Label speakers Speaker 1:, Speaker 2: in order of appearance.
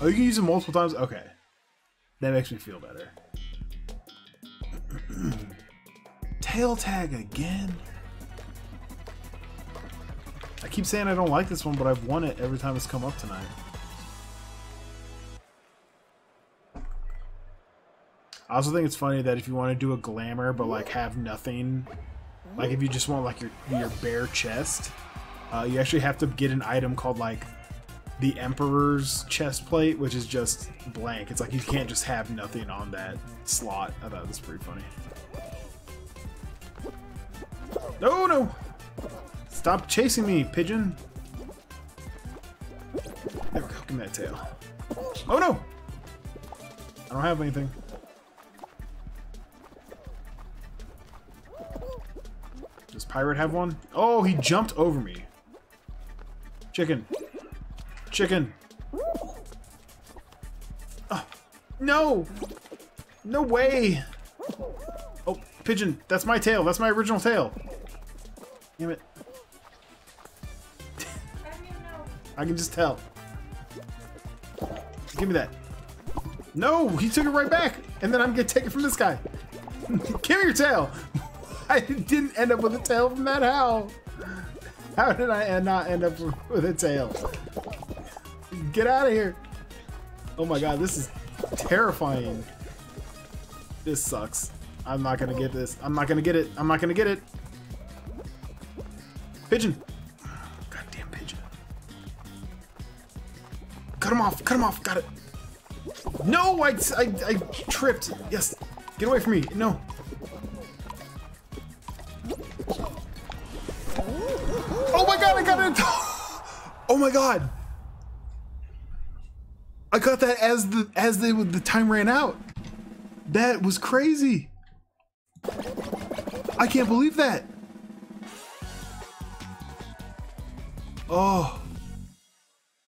Speaker 1: Oh, you can use it multiple times? Okay. That makes me feel better. Tail tag again? I keep saying I don't like this one, but I've won it every time it's come up tonight. I also think it's funny that if you want to do a glamour but like have nothing, like if you just want like your your bare chest, uh, you actually have to get an item called like the Emperor's chest plate, which is just blank. It's like you can't just have nothing on that slot. I thought it was pretty funny. No, no! Stop chasing me, pigeon! There we go, give me that tail. Oh no! I don't have anything. Does Pirate have one? Oh, he jumped over me. Chicken. Chicken. Oh, no! No way! Oh, pigeon. That's my tail. That's my original tail. Damn it. I can just tell. Give me that. No, he took it right back, and then I'm gonna take it from this guy. Give me your tail. I didn't end up with a tail from that. How? How did I not end up with a tail? Get out of here. Oh my god, this is terrifying. This sucks. I'm not gonna get this. I'm not gonna get it. I'm not gonna get it. Pigeon. Goddamn pigeon. Cut him off. Cut him off. Got it. No, I, I, I tripped. Yes. Get away from me. No. Oh my god, I got it. Oh my god. I got that as the as the the time ran out. That was crazy. I can't believe that. Oh.